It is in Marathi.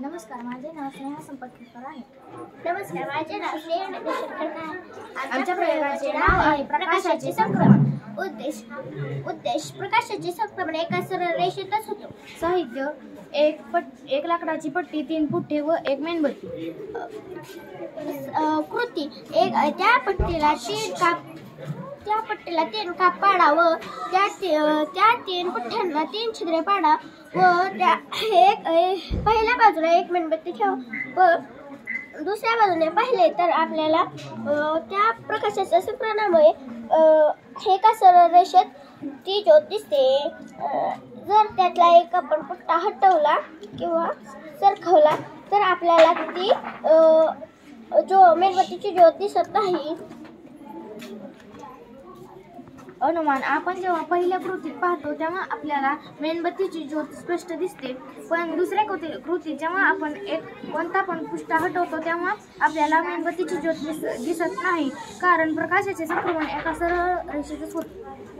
नमस्कार माझे नाव स्नेहा संपतकर आहे. नमस्कार माझे नाव नंदेश्वर खडका आहे. आमच्या प्रयोगाचे नाव आहे प्रकाशाचे संक्रमण. उद्देश उद्देश प्रकाशाचे संक्रमण एका सरळ रेषेतच होतो. साहित्य एक पट एक लाकडाची पट्टी तीन पुठ्ठे व एक मेणबत्ती. कृती एक त्या पट्टीला तीन काप त्या पट्टीला तीन काप पाडा व त्या ते त्या तीन पुठ्ठ्यांना तीन छिद्रे पाडा. व त्या एक पहिल्या बाजूला एक मेणबत्ती ठेव. व दुसऱ्या बाजूने पाहिले तर आपल्याला त्या प्रकाशाच्या संक्रमणामुळे हे का सरळ रेषेत? ती ज्योत दिसते. जर त्यातला एक आपण पट्टा हटवला किंवा सरखवला तर आपल्याला ती जो मेणबत्तीची ज्योत दिसत नाही अनुमान आपण जेव्हा पहिल्या कृतीत पाहतो तेव्हा आपल्याला मेणबत्तीची ज्योत स्पष्ट दिसते. पण दुसऱ्या कृती कृती जेव्हा आपण एक कोणता पण पुष्टा हटवतो तेव्हा आपल्याला मेणबत्तीची ज्योत दिस दिसत नाही. कारण प्रकाशाचे संक्रमण एका सरळ रेषेतच होते